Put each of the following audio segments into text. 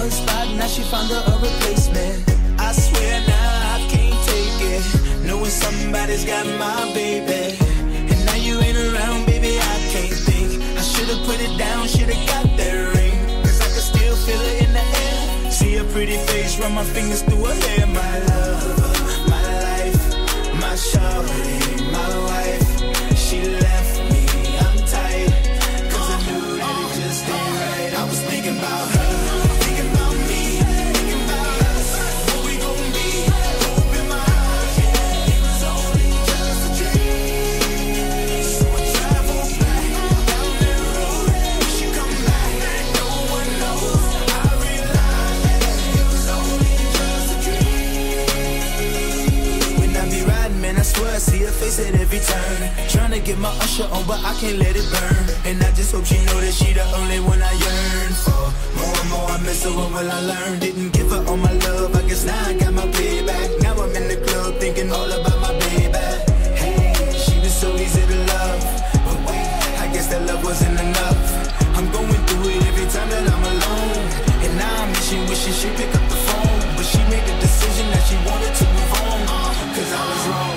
one spot, now she found her a replacement. I swear now I can't take it. Knowing somebody's got my baby. And now you ain't around, baby, I can't think. I should've put it down, should've got that ring. Cause I can still feel it in the air. See a pretty face, run my fingers through her hair, my love, swear I see her face at every turn. Trying to get my usher on, but I can't let it burn. And I just hope she know that she the only one I yearn for. More and more I miss her, what will I learn? Didn't give her all my love, I guess now I got my payback. Now I'm in the club thinking all about my baby. Hey, she was so easy to love. But wait, I guess that love wasn't enough. I'm going through it every time that I'm alone. And now I'm wishing, wishing she'd pick up the phone. But she made the decision that she wanted to move on. Cause I was wrong.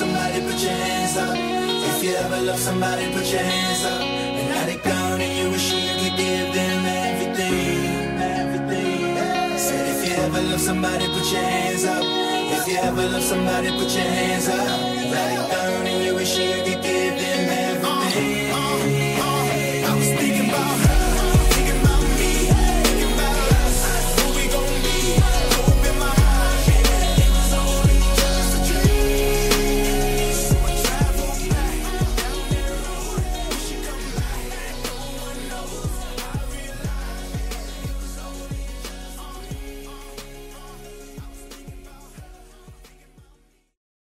Somebody, put your hands up. If you ever love somebody, put your hands up. And now they and you wish give them everything, everything. Said if you ever love somebody, put your hands up. If you ever love somebody, put your hands up. Gone and you wish you could